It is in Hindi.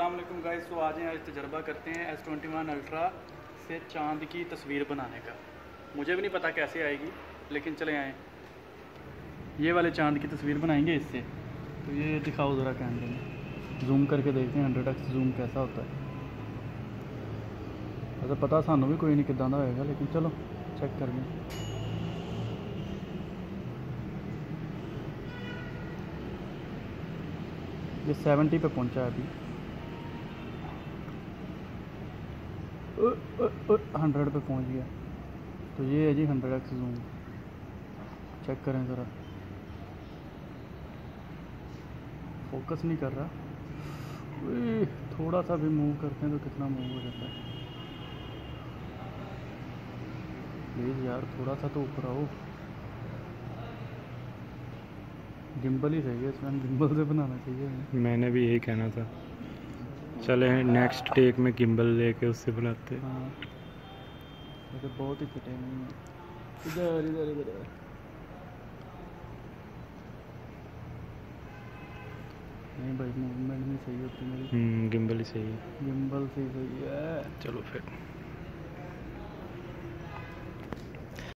वालेकुम गाइस तो आज आज तजर्बा करते हैं एस ट्वेंटी वन अल्ट्रा से चाँद की तस्वीर बनाने का। मुझे भी नहीं पता कैसे आएगी, लेकिन चले आए। ये वाले चाँद की तस्वीर बनाएँगे इससे। तो ये दिखाओ ज़रा कैमरे में। जूम करके देखते हैं हंड्रेड एक्स जूम कैसा होता है। वैसे पता सानू भी कोई नहीं किदा का लेकिन चलो चेक कर लें ये सेवेंटी पे पहुँचा है अभी। हंड्रेड पे पहुँच गया। तो ये है जी हंड्रेड एक्स जूम चेक करें ज़रा। फोकस नहीं कर रहा। थोड़ा सा भी मूव करते हैं तो कितना मूव हो जाता है। प्लीज़ यार, थोड़ा सा तो ऊपर आओ। गिम्बल ही है, इसमें गिम्बल से बनाना चाहिए। मैंने भी यही कहना था। चले हैं नेक्स्ट टेक में गिम्बल लेके उससे बनाते हैं। हाँ। ये तो बहुत ही फिटिंग है। इधर इधर इधर। नहीं भाई मूवमेंट नहीं सही होती मेरी। हम्म गिम्बल ही सही है गिम्बल से सही है चलो फिर।